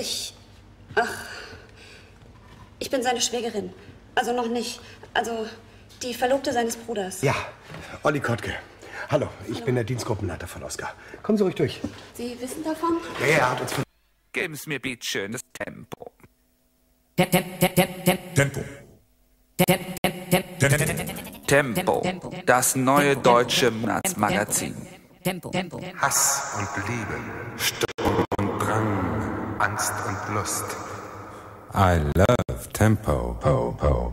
Ich. Ach. Ich bin seine Schwägerin. Also noch nicht. Also die Verlobte seines Bruders. Ja, Olli Kottke. Hallo, ich bin der Dienstgruppenleiter von Oskar. Kommen Sie ruhig durch. Sie wissen davon? Ja, ja, er hat uns von Geben Sie mir bitte schön das Tempo. Tempo. Tempo, das neue deutsche Monatsmagazin. Hass und Liebe, Drang, Angst und Lust. I love tempo. Po, po, po.